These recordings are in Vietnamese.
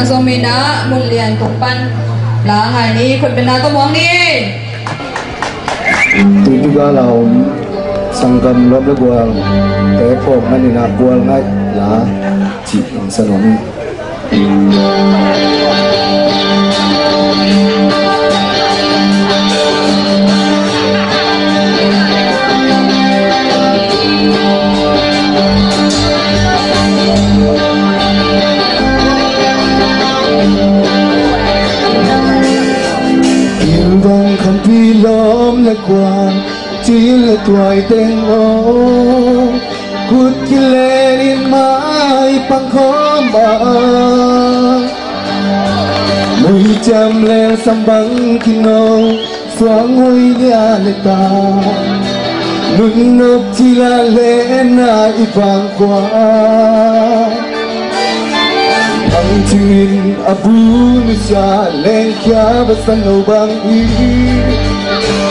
อาโซมินะมุนเรียนปกปันหลาหายนี้คนเป็นนาต้องมองนี่ตุจุก้าเราสังกัมรบละกวงแต่พวกมันน่ากวงไงหลาจิตสนม sớm là quan chỉ là tuổi tên ô cút ki le in mãi bằng khó mà mùi chăm le xăm băng ki nô xoáng ngôi nhà lệ ta. Nun nộp chỉ là lệ nại vàng vang qua ang tingin abu ni siya leng kya basta no bang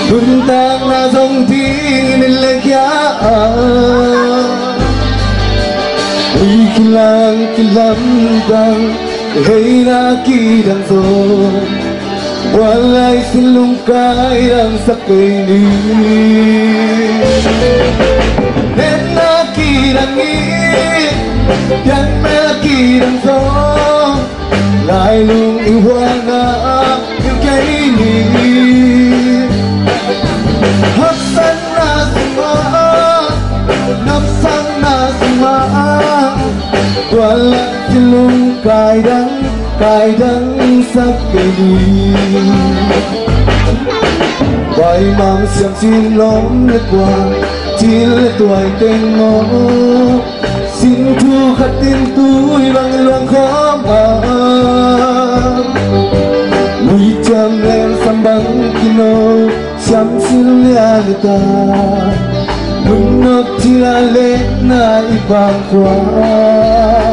i Buntang na dòng tin lagya Uy kilang kilam dang Hey na kidang so Walay silong kairang sakay ni Nen na kidang ni Yan me kidang cài đắng cài đắng sắc cây Vài mang xem xin lóng nước qua Chỉ là tuổi tên ngó Xin thu khát tin túi bằng lòng khó mà Ui chàng em xăm bằng kino, Chăm xin lẻ người ta. Mừng nộp chỉ là lệ nai bằng khoa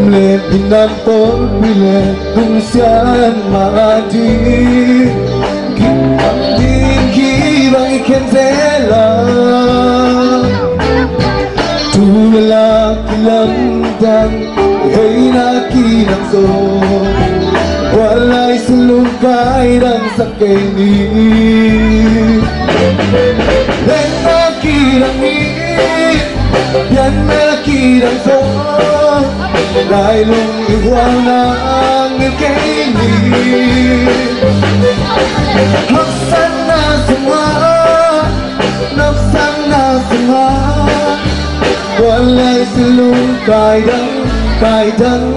Bile binato bile Dunsian maadi. Gitti giray kendela Tuwala kilamdan Heyna kinakso Walay sulungkay ng sakay Lai lung iwang na ang ilkeni Haksan na semua Nafsang na semua Walay selungkai dan Kai dan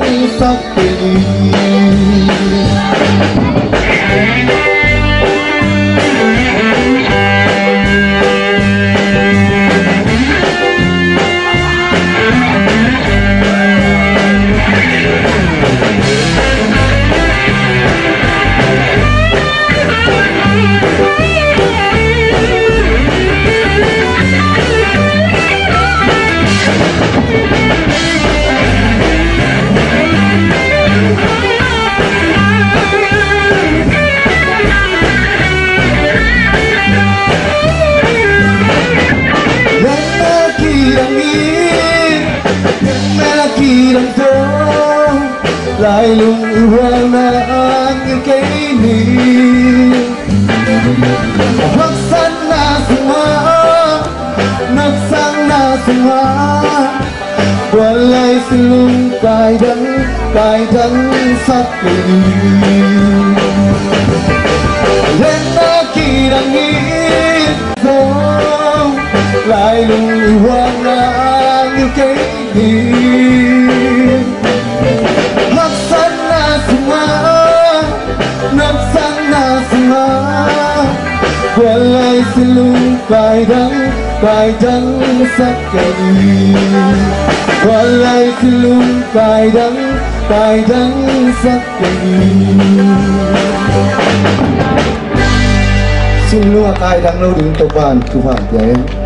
sakeni lại lung hoa na ang hoa, ni Haksan na suma Nagsang na suma Walay silong kaidang Kaidang sakli Lên na kirang ito Lại lung hoa na ang kay silong kaidang luôn phải đắng phải đắng sắc sakali Xin lua kaidang lâu đứng tập bàn hàng của em